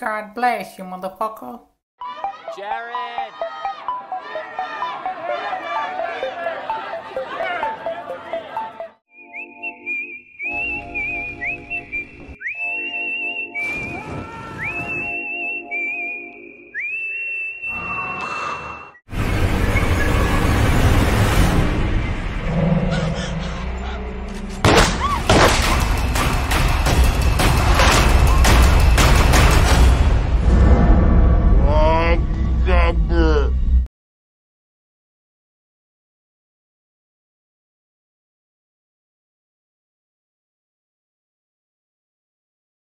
God bless you, motherfucker. Jared!